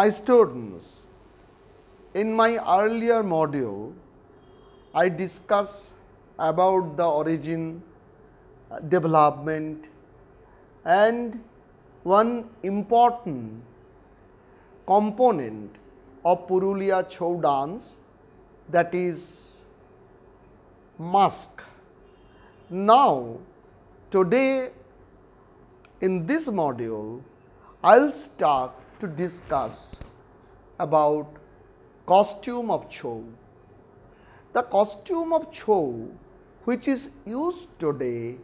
My students, in my earlier module, I discussed about the origin, uh, development and one important component of Purulia Chhau dance that is mask. Now, today in this module, I will start to discuss about costume of Chhau. The costume of Chhau which is used today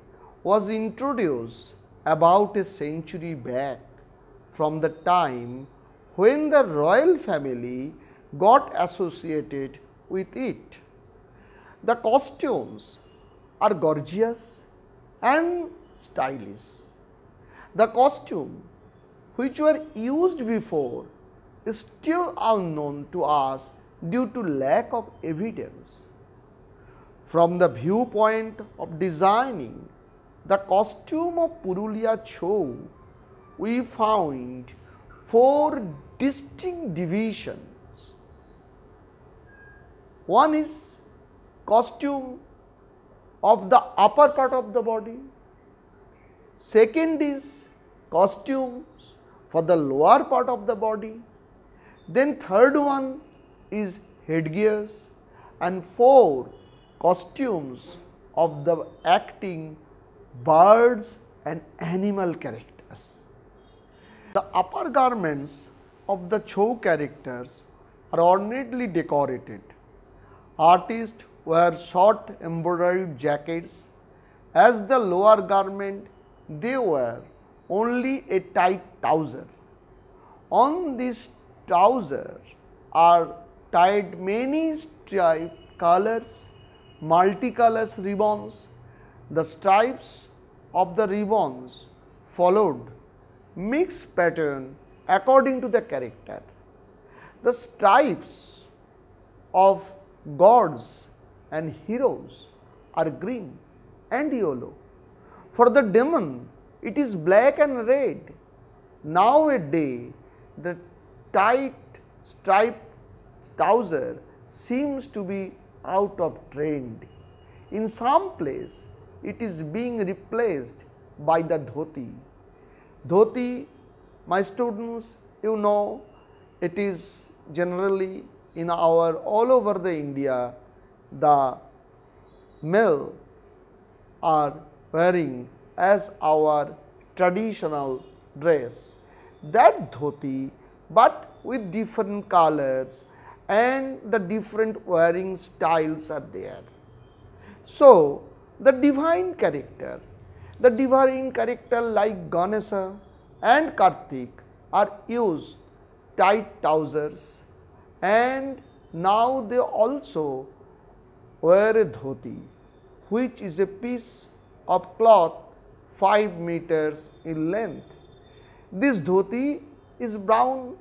was introduced about a century back from the time when the royal family got associated with it. The costumes are gorgeous and stylish. The costume which were used before is still unknown to us due to lack of evidence. From the viewpoint of designing the costume of Purulia Chhau, we found four distinct divisions. One is costume of the upper part of the body, second is costumes for the lower part of the body, then third one is headgears and four costumes of the acting birds and animal characters. The upper garments of the Chhau characters are ornately decorated. Artists wear short embroidered jackets. As the lower garment, they wear only a tight trouser. On this trouser are tied many striped colors, multicolors ribbons. The stripes of the ribbons followed mixed pattern according to the character. The stripes of gods and heroes are green and yellow. For the demon, it is black and red. Nowadays, the tight striped trouser seems to be out of trend. In some place, it is being replaced by the dhoti. Dhoti, my students, you know, it is generally in our all over the India, the male are wearing as our traditional dress. That dhoti, but with different colors and the different wearing styles are there. So, the divine character, the divine character like Ganesha and Kartik are used tight trousers and now they also wear a dhoti which is a piece of cloth 5 meters in length. This dhoti is brown,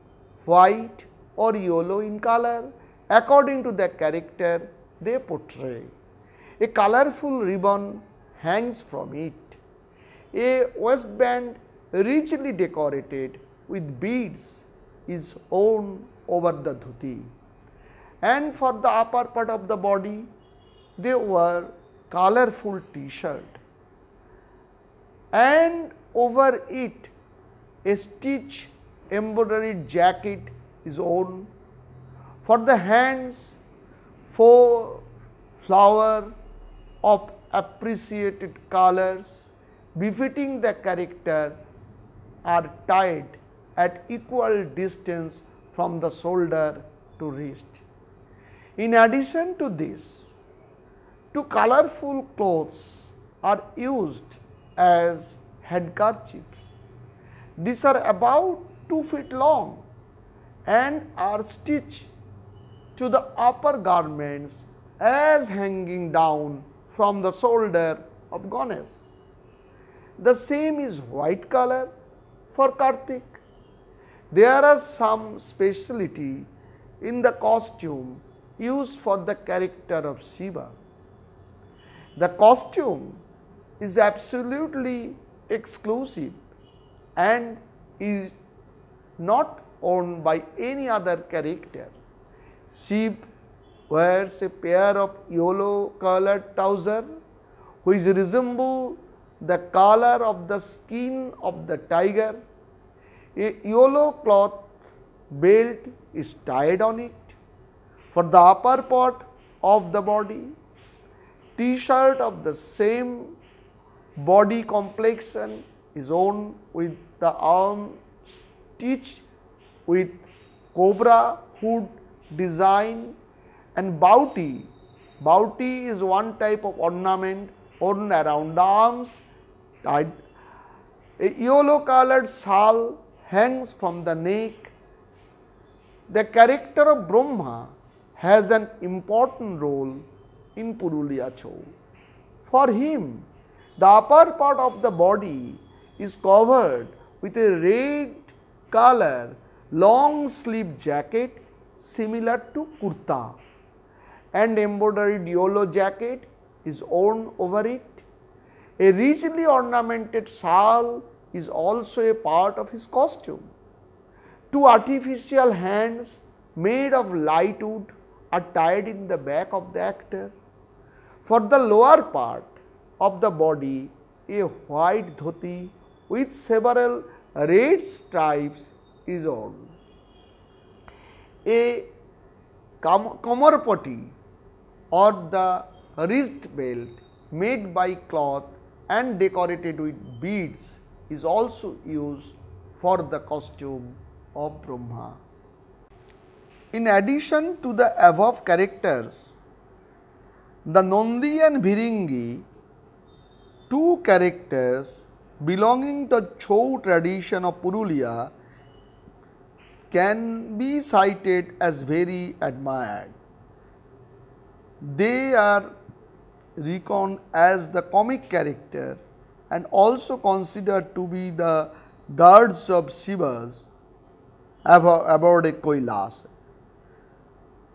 white or yellow in color according to the character they portray. A colorful ribbon hangs from it. A waistband richly decorated with beads is worn over the dhoti. And for the upper part of the body, they wear colorful t-shirt and over it a stitch embroidered jacket is worn. For the hands, four flower of appreciated colors befitting the character are tied at equal distance from the shoulder to wrist. In addition to this, two colorful clothes are used as handkerchief. These are about 2 feet long and are stitched to the upper garments as hanging down from the shoulder of Ganesh. The same is white color for Kartik. There are some speciality in the costume used for the character of Shiva. The costume is absolutely exclusive and is not owned by any other character. Shiv wears a pair of yellow colored trousers which resemble the color of the skin of the tiger. A yellow cloth belt is tied on it. For the upper part of the body, t-shirt of the same body complexion is worn with the arm stitched with cobra hood design and bauti. Bauti is one type of ornament worn around the arms. A yellow colored shawl hangs from the neck. The character of Brahma has an important role in Purulia Chhau. For him, the upper part of the body is covered with a red color long sleeve jacket similar to kurta and embroidered yellow jacket is worn over it. A richly ornamented shawl is also a part of his costume. Two artificial hands made of light wood are tied in the back of the actor. For the lower part of the body, a white dhoti with several red stripes is on. A kamarpati or the wrist belt made by cloth and decorated with beads is also used for the costume of Brahma. In addition to the above characters, the Nandi and Bhiringi, two characters belonging to Chhau tradition of Purulia can be cited as very admired. They are reckoned as the comic character and also considered to be the guards of Shiva's aboard a Kailas.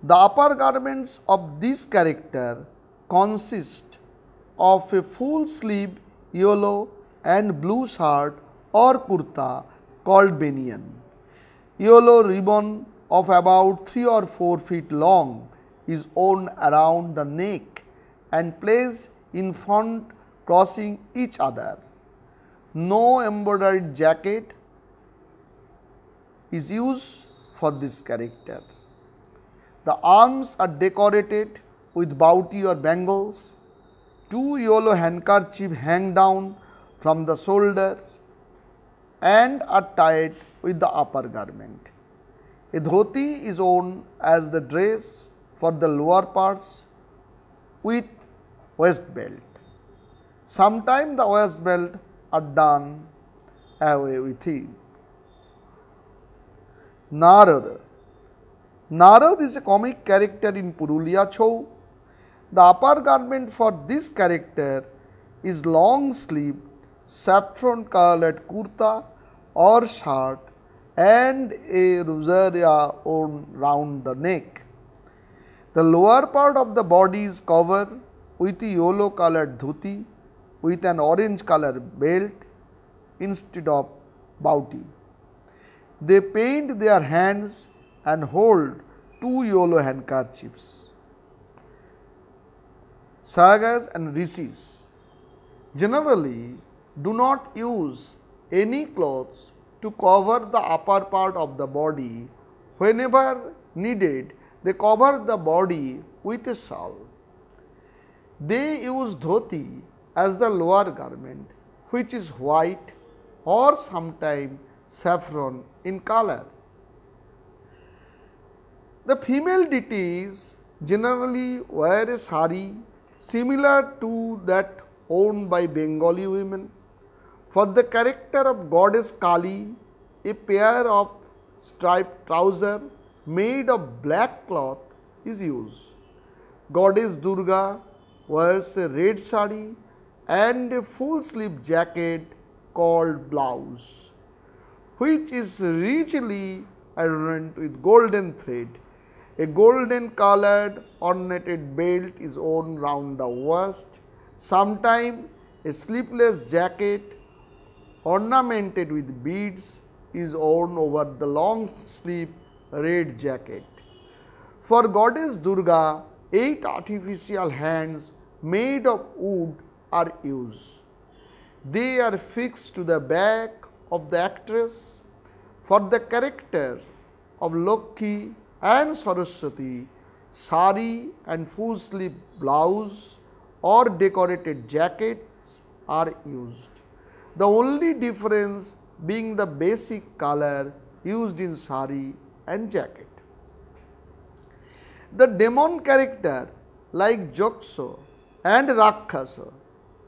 The upper garments of this character consist of a full sleeve yellow and blue shirt or kurta called baniyan. Yellow ribbon of about 3 or 4 feet long is worn around the neck and placed in front crossing each other. No embroidered jacket is used for this character. The arms are decorated with bauti or bangles. Two yellow handkerchief hang down from the shoulders and are tied with the upper garment. A dhoti is worn as the dress for the lower parts with waist belt. Sometimes the waist belt are done away with it. Narada. Narad is a comic character in Purulia Chhau. The upper garment for this character is long sleeve saffron colored kurta or shirt and a rosaria worn round the neck. The lower part of the body is covered with a yellow colored dhoti with an orange color belt instead of bauti. They paint their hands and hold two yellow handkerchiefs. Sagas and rishis generally do not use any clothes to cover the upper part of the body. Whenever needed, they cover the body with a shawl. They use dhoti as the lower garment which is white or sometimes saffron in color. The female deities generally wear a sari similar to that owned by Bengali women. For the character of goddess Kali, a pair of striped trousers made of black cloth is used. Goddess Durga wears a red sari and a full sleeve jacket called blouse which is richly adorned with golden thread. A golden colored ornated belt is worn round the waist. Sometimes a sleeveless jacket ornamented with beads is worn over the long sleeve red jacket. For goddess Durga, eight artificial hands made of wood are used. They are fixed to the back of the actress. For the characters of Lokhi and Saraswati, sari and full sleeve blouse or decorated jackets are used. The only difference being the basic color used in sari and jacket. The demon character like Jokso and Rakshasa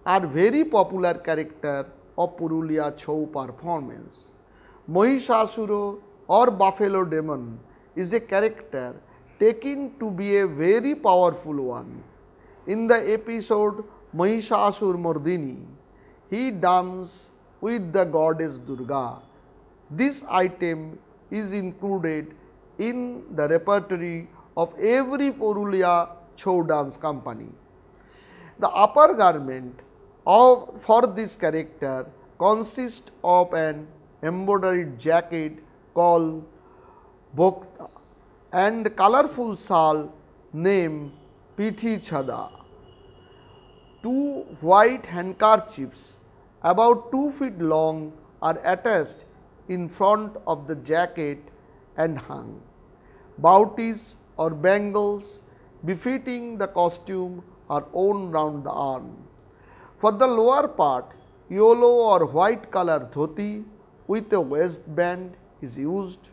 are very popular character of Purulia Chhau performance. Mahishasura or buffalo demon is a character taken to be a very powerful one. In the episode Mahishasur he dances with the goddess Durga. This item is included in the repertory of every Purulia Chhau dance company. The upper garment of, for this character consists of an embroidered jacket called bokta and colorful shawl named Pithi Chada. Two white handkerchiefs about 2 feet long are attached in front of the jacket and hung. Bautis or bangles befitting the costume are worn round the arm. For the lower part, yellow or white color dhoti with a waistband is used.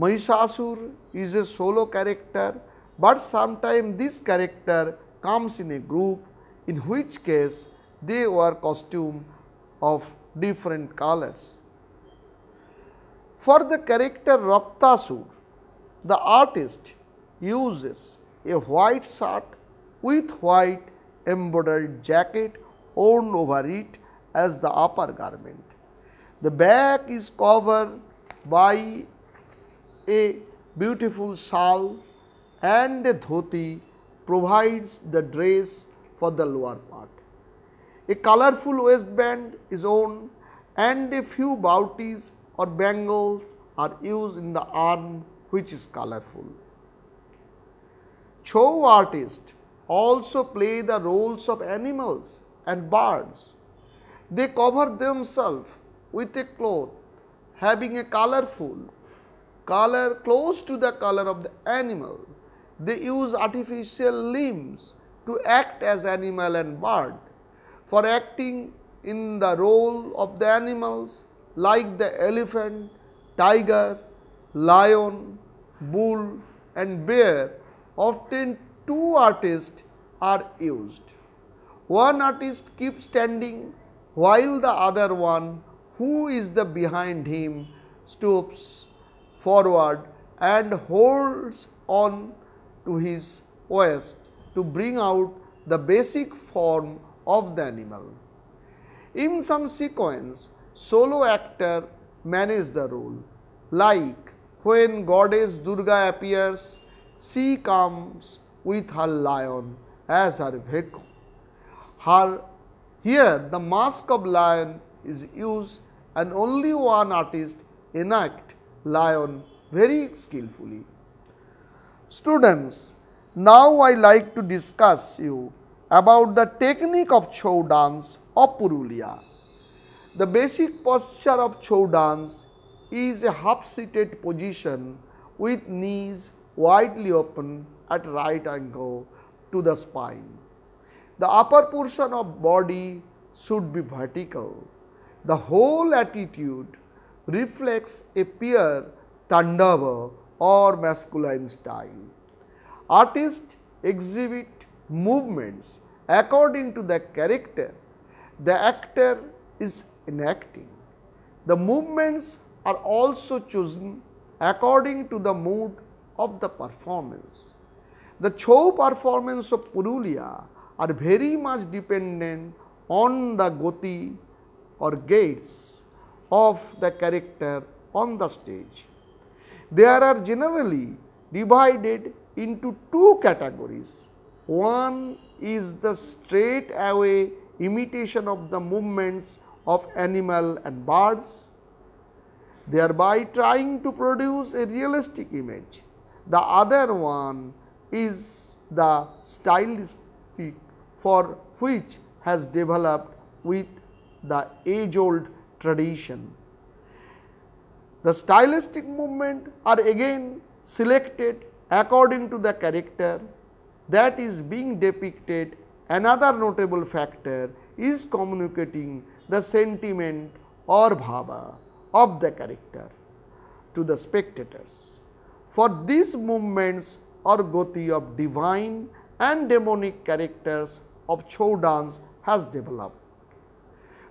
Mahishasur is a solo character, but sometimes this character comes in a group in which case they wear costume of different colors. For the character Raktasur, the artist uses a white shirt with white embroidered jacket worn over it as the upper garment. The back is covered by a beautiful shawl and a dhoti provides the dress for the lower part. A colorful waistband is worn and a few bautis or bangles are used in the arm which is colorful. Chhau artists also play the roles of animals and birds. They cover themselves with a cloth having a colorful color close to the color of the animal. They use artificial limbs to act as animal and bird. For acting in the role of the animals like the elephant, tiger, lion, bull and bear, often two artists are used. One artist keeps standing while the other one who is the behind him stoops forward and holds on to his waist to bring out the basic form of the animal. In some sequence, solo actor manage the role like when goddess Durga appears, she comes with her lion as her vehicle. Her, here the mask of lion is used and only one artist enact lion very skillfully. Students, now I like to discuss you about the technique of Chhau dance of Purulia. The basic posture of Chhau dance is a half seated position with knees widely open at right angle to the spine. The upper portion of body should be vertical. The whole attitude reflects a pure Tandava or masculine style. Artists exhibit movements according to the character the actor is enacting. The movements are also chosen according to the mood of the performance. The Chhau performance of Purulia are very much dependent on the goti or gaits of the character on the stage. They are generally divided into two categories. One is the straight away imitation of the movements of animal and birds. thereby trying to produce a realistic image. The other one is the stylistic for which has developed with the age old tradition. The stylistic movement are again selected according to the character that is being depicted. Another notable factor is communicating the sentiment or bhava of the character to the spectators. For these movements or goti of divine and demonic characters of Chhau dance has developed.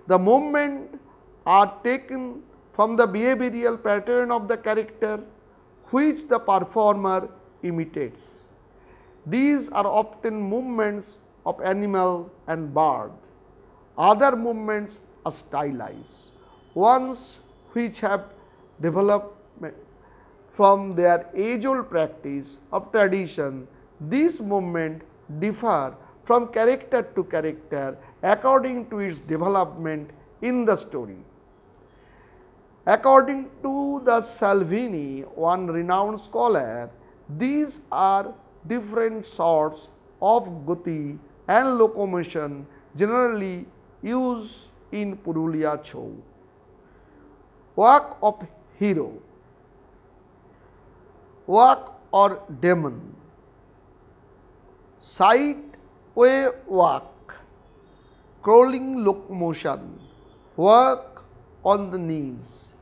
The movement are taken from the behavioral pattern of the character which the performer imitates. These are often movements of animal and bird. Other movements are stylized, ones which have developed from their age old practice of tradition. These movements differ from character to character according to its development in the story. According to the Salvini, one renowned scholar, these are different sorts of gati and locomotion generally used in Purulia Chhau. Work of hero, work or demon, sight way walk, crawling locomotion, work on the knees,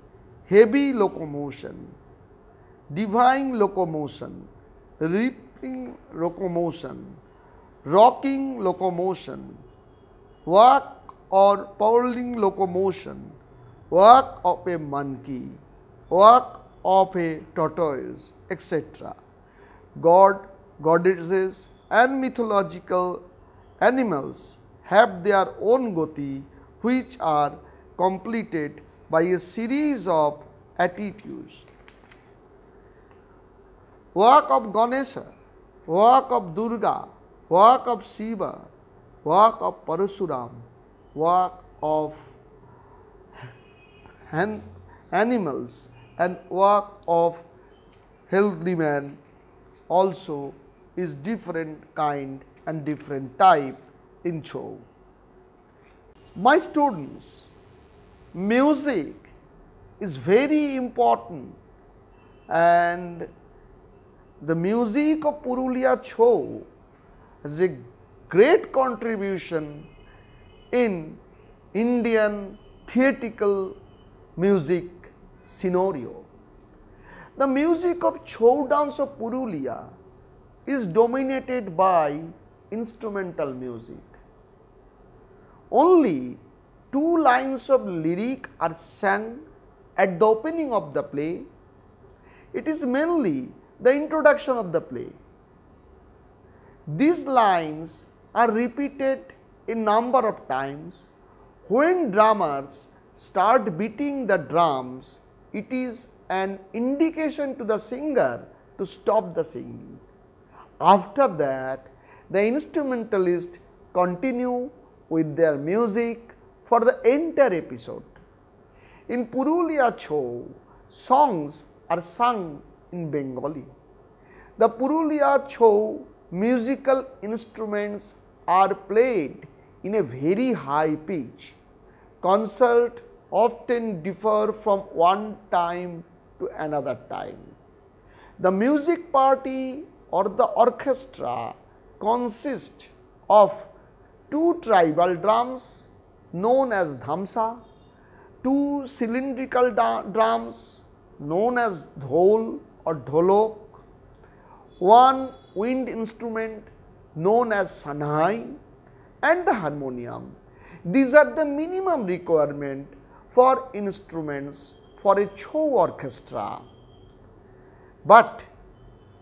heavy locomotion, divine locomotion, reaping locomotion, rocking locomotion, work or pulling locomotion, work of a monkey, work of a tortoise, etc. God, goddesses and mythological animals have their own goti which are completed by a series of attitudes. Work of Ganesha, work of Durga, work of Shiva, work of Parasuram, work of animals and work of healthy man also is different kind and different type in Chhau. My students, music is very important and the music of Purulia Chhau has a great contribution in Indian theatrical music scenario. The music of Chhau dance of Purulia is dominated by instrumental music. Only two lines of lyric are sung at the opening of the play. It is mainly the introduction of the play. These lines are repeated a number of times. When drummers start beating the drums, it is an indication to the singer to stop the singing. After that, the instrumentalists continue with their music for the entire episode. In Purulia Chhau, songs are sung in Bengali. The Purulia Chhau musical instruments are played in a very high pitch. Concert often differ from one time to another time. The music party or the orchestra consists of two tribal drums known as dhamsa, two cylindrical drums known as dhol or dholok, one wind instrument known as sanai and the harmonium. These are the minimum requirement for instruments for a Chhau orchestra. But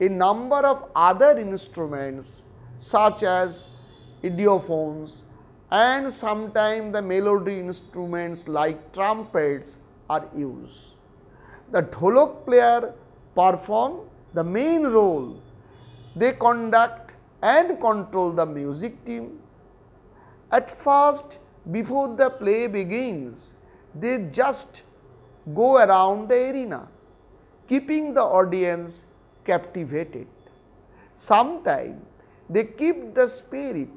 a number of other instruments such as idiophones and sometimes the melody instruments like trumpets are used. The dholok player perform the main role. They conduct and control the music team. At first, before the play begins, they just go around the arena, keeping the audience captivated. Sometimes they keep the spirit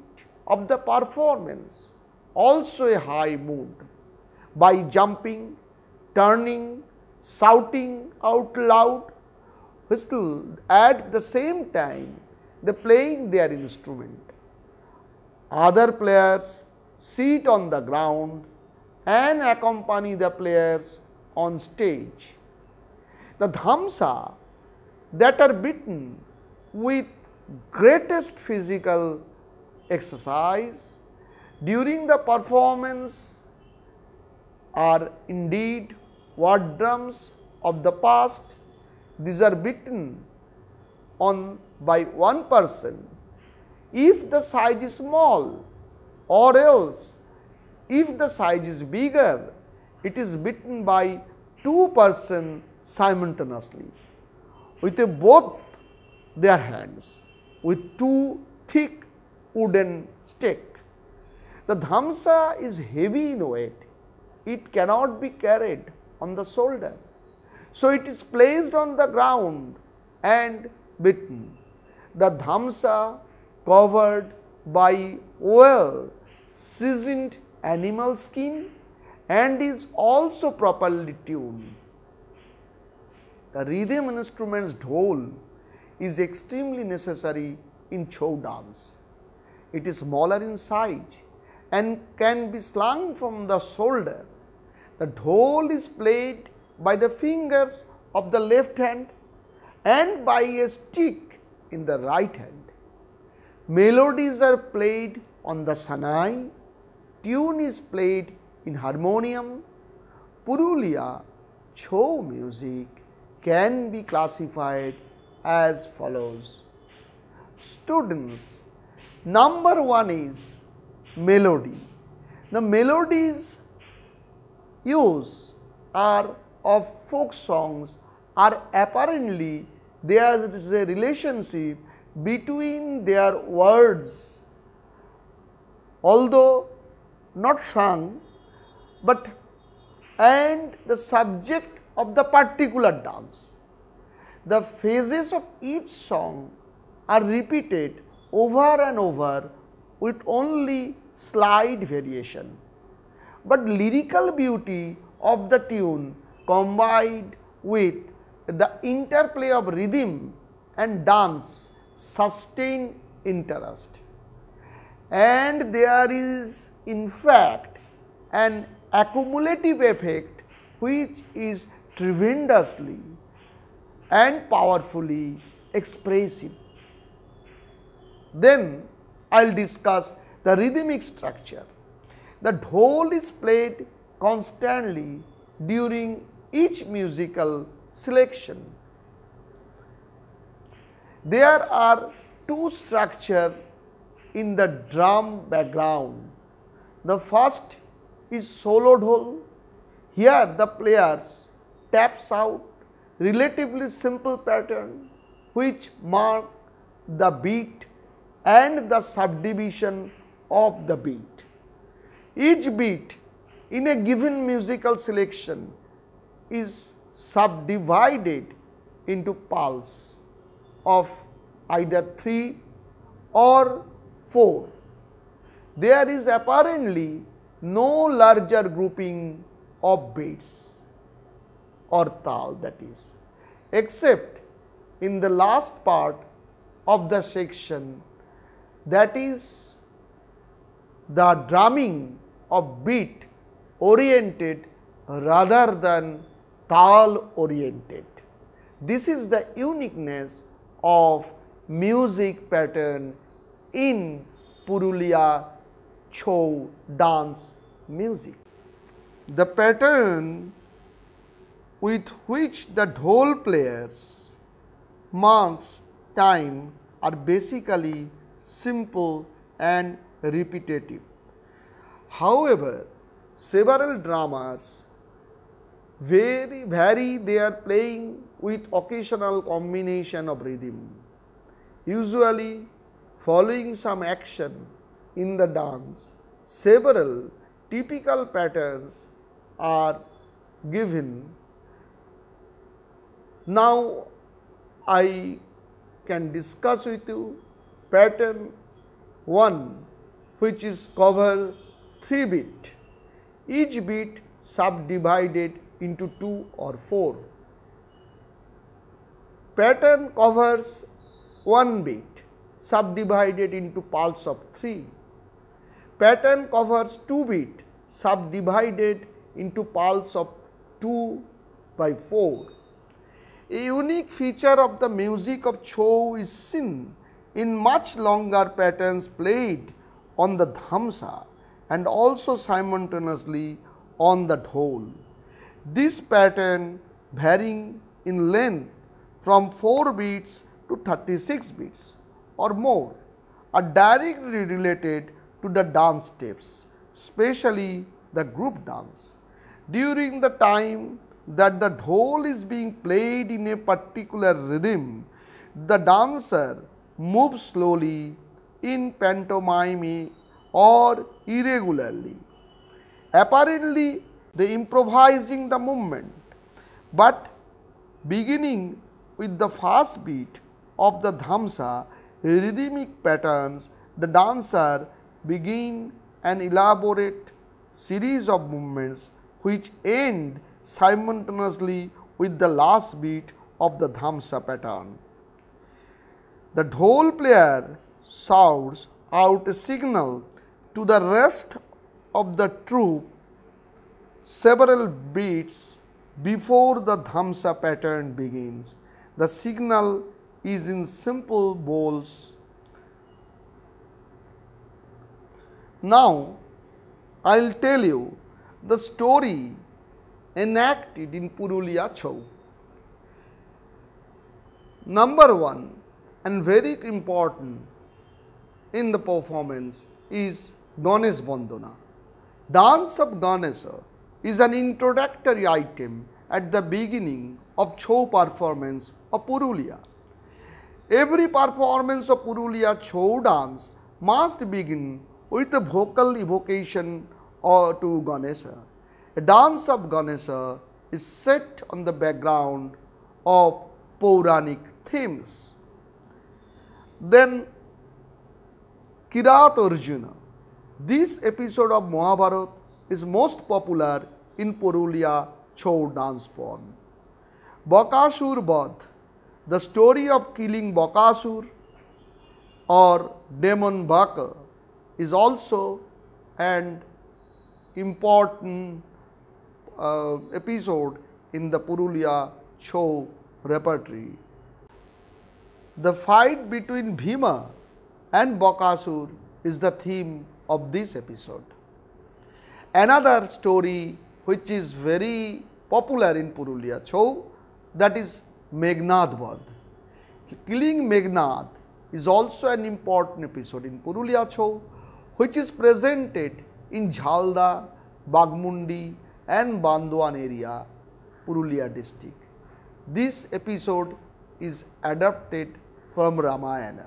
of the performance also a high mood by jumping, turning, shouting out loud, whistle at the same time they playing their instrument. Other players sit on the ground and accompany the players on stage. The dhamsa that are beaten with greatest physical exercise during the performance are indeed war drums of the past. These are beaten on by one person if the size is small or else if the size is bigger it is beaten by two person simultaneously with both their hands with two thick wooden stick. The dhamsa is heavy in weight, it cannot be carried on the shoulder. So, it is placed on the ground and beaten. The dhamsa covered by well seasoned animal skin and is also properly tuned. The rhythm instruments dhol is extremely necessary in Chhau dance. It is smaller in size and can be slung from the shoulder. The dhol is played by the fingers of the left hand and by a stick in the right hand. Melodies are played on the sanai, tune is played in harmonium. Purulia Chhau music can be classified as follows. Students, number one is melody. The melodies used are of folk songs are apparently there is a relationship between their words although not sung but and the subject of the particular dance. The phases of each song are repeated over and over with only slight variation. But lyrical beauty of the tune combined with the interplay of rhythm and dance sustain interest. And there is in fact an accumulative effect which is tremendously and powerfully expressive. Then I will discuss the rhythmic structure. The dhol is played constantly during each musical selection. There are two structures in the drum background. The first is solo dhol. Here the players taps out relatively simple pattern which mark the beat and the subdivision of the beat. Each beat in a given musical selection is subdivided into pulse of either 3 or 4. There is apparently no larger grouping of beats or tal that is except in the last part of the section that is the drumming of beat oriented rather than tal oriented. This is the uniqueness of music pattern in Purulia Chhau dance music. The pattern with which the dhol players marks time are basically simple and repetitive. However, several dramas vary, vary they are playing with occasional combination of rhythm. Usually following some action in the dance, several typical patterns are given Now, I can discuss with you pattern 1 which is cover 3 bit, each bit subdivided into 2 or 4. Pattern covers 1 bit subdivided into pulse of 3. Pattern covers 2 bit subdivided into pulse of 2 by 4. A unique feature of the music of Chhau is seen in much longer patterns played on the dhamsa and also simultaneously on the dhol. This pattern varying in length from 4 beats to 36 beats or more are directly related to the dance steps, especially the group dance. During the time that the dhol is being played in a particular rhythm, the dancer moves slowly in pantomime or irregularly. Apparently, they improvising the movement, but beginning with the fast beat of the dhamsa rhythmic patterns, the dancer begin an elaborate series of movements which end simultaneously with the last beat of the dhamsa pattern. The dhol player shouts out a signal to the rest of the troop several beats before the dhamsa pattern begins. The signal is in simple bowls. Now, I will tell you the story enacted in Purulia Chhau. Number one and very important in the performance is Ganesh Vandana. Dance of Ganesha is an introductory item at the beginning of Chhau performance of Purulia. Every performance of Purulia Chhau dance must begin with a vocal evocation or to Ganesha. A dance of Ganesha is set on the background of Puranic themes. Then Kirat Arjuna. This episode of Mahabharata is most popular in Purulia Chhau dance form. Bakasur Badh the story of killing Bakasur or demon Baka is also an important uh, episode in the Purulia Chhau repertory. The fight between Bhima and Bakasur is the theme of this episode. Another story which is very popular in Purulia Chhau that is Meghnad Vad. Killing Meghnad is also an important episode in Purulia Chhau which is presented in Jhalda, Bagmundi and Bandwan area, Purulia district. This episode is adapted from Ramayana.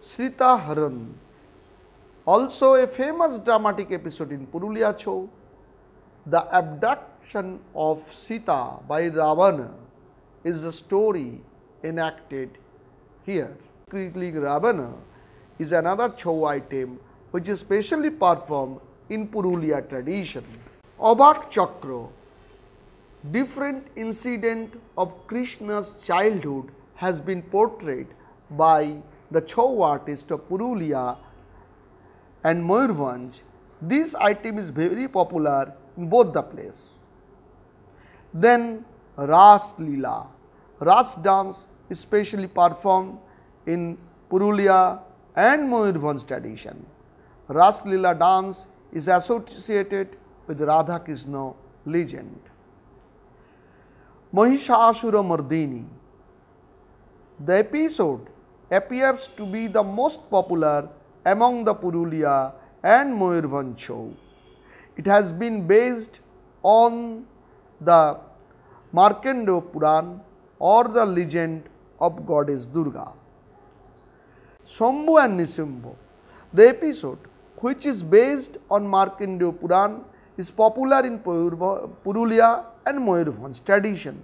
Sita Haran, also a famous dramatic episode in Purulia Chhau, the abduction of Sita by Ravana is the story enacted here. Killing Ravana is another Chhau item which is specially performed in Purulia tradition. Abak Chakra, different incident of Krishna's childhood has been portrayed by the Chhau artist of Purulia and Mayurbhanj. This item is very popular in both the place. Then Ras Leela. Ras dance is specially performed in Purulia and Mayurbhanj tradition. Ras Leela dance is associated with Radha Krishna legend. Mahishasura Mardini. The episode appears to be the most popular among the Purulia and Mayurbhanj Chhau. It has been based on the Markandeya Puran or the legend of goddess Durga. Shambhu and Nisambhu. The episode which is based on Markandeya Puran is popular in Purulia and Mayurbhanj tradition.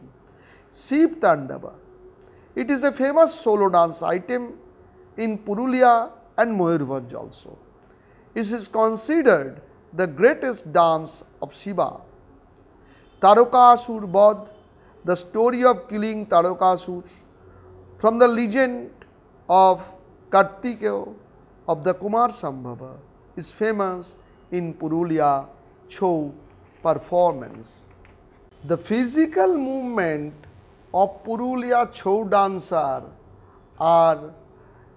Shiv Tandava. It is a famous solo dance item in Purulia and Mayurbhanj also. It is considered the greatest dance of Shiva. Tarakasur Badh, the story of killing Tarakasur from the legend of Kartikeya of the Kumar Sambhava is famous in Purulia Chhau performance. The physical movement of Purulia Chhau dancer are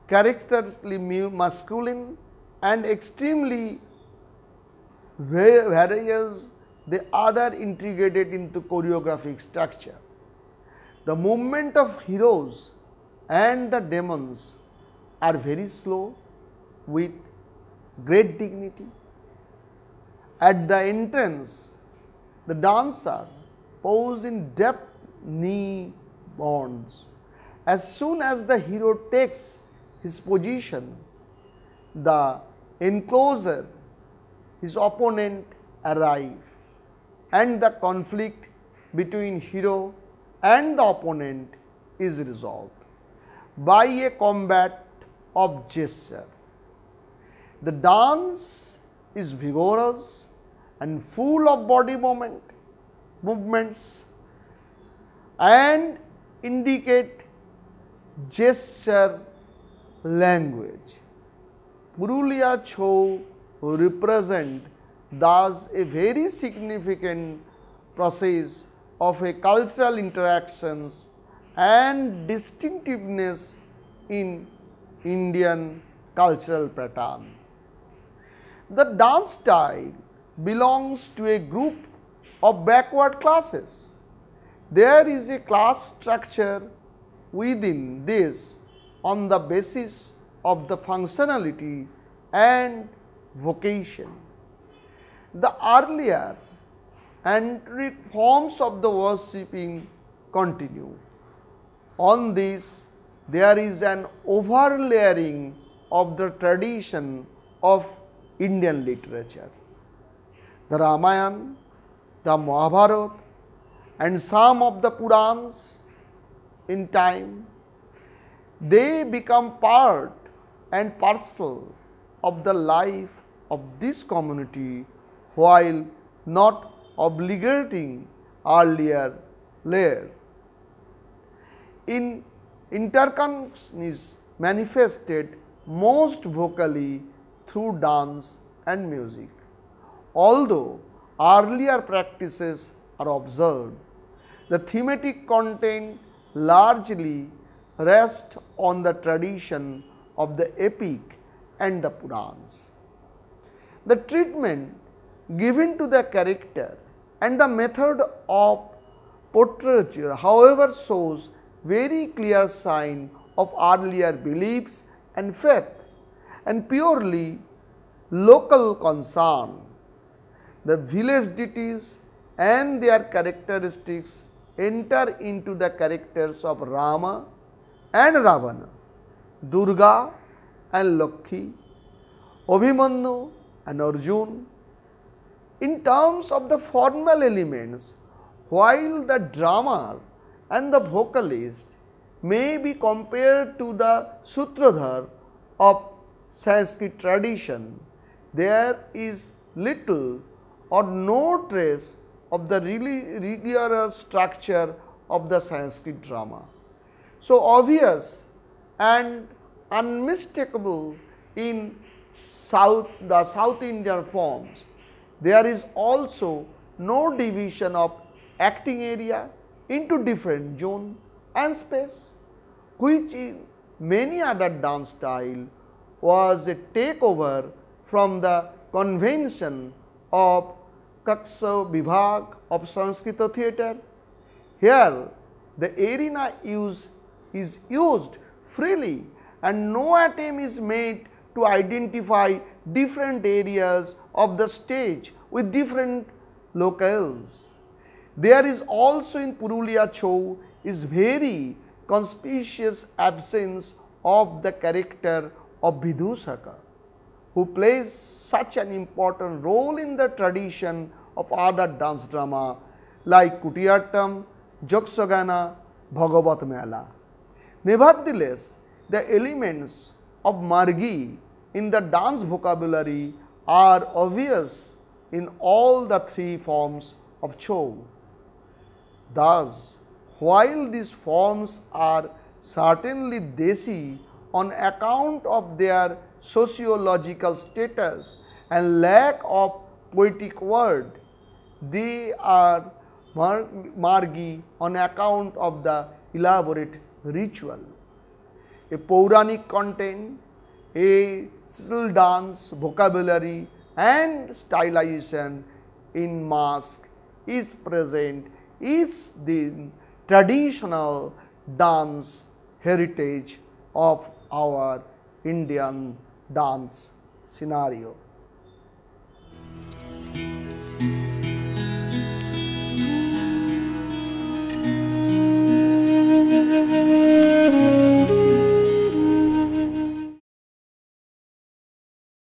characteristically masculine and extremely various the other integrated into choreographic structure. The movement of heroes and the demons are very slow with great dignity. At the entrance, the dancer pose in depth knee bonds. As soon as the hero takes his position, the enclosure, his opponent arrive and the conflict between hero and the opponent is resolved by a combat of gesture. The dance is vigorous and full of body movement, movements and indicate gesture language. Purulia Chhau represent thus a very significant process of a cultural interactions and distinctiveness in Indian cultural pattern. The dance style belongs to a group of backward classes. There is a class structure within this on the basis of the functionality and vocation. The earlier antique forms of the worshipping continue. On this, there is an overlaying of the tradition of Indian literature. The Ramayana, the Mahabharata and some of the Purans in time, they become part and parcel of the life of this community while not obligating earlier layers. In interconnection is manifested most vocally through dance and music. Although earlier practices are observed, the thematic content largely rests on the tradition of the epic and the Purans. The treatment given to the character and the method of portraiture however shows very clear sign of earlier beliefs and faith and purely local concern. The village deities and their characteristics enter into the characters of Rama and Ravana, Durga and Lakshmi, Abhimanyu and Arjun. In terms of the formal elements, while the drama and the vocalist may be compared to the Sutradhar of Sanskrit tradition, there is little or no trace of the really rigorous structure of the Sanskrit drama. So, obvious and unmistakable in South the South Indian forms, there is also no division of acting area into different zone and space, which in many other dance style was a takeover from the convention of Kaksha Vibhag of Sanskrit theatre. Here the arena use is used freely and no attempt is made to identify different areas of the stage with different locales. There is also in Purulia Chhau is very conspicuous absence of the character of Vidusaka who plays such an important role in the tradition of other dance drama like Kutiyattam, Yakshagana Bhagavat Mela. Nevertheless, the elements of Margi in the dance vocabulary are obvious in all the three forms of Chhau. Thus, while these forms are certainly Desi on account of their sociological status and lack of poetic word, they are Margi on account of the elaborate ritual. A Puranic content, a still dance vocabulary and stylization in mask is present is the traditional dance heritage of our Indian dance scenario.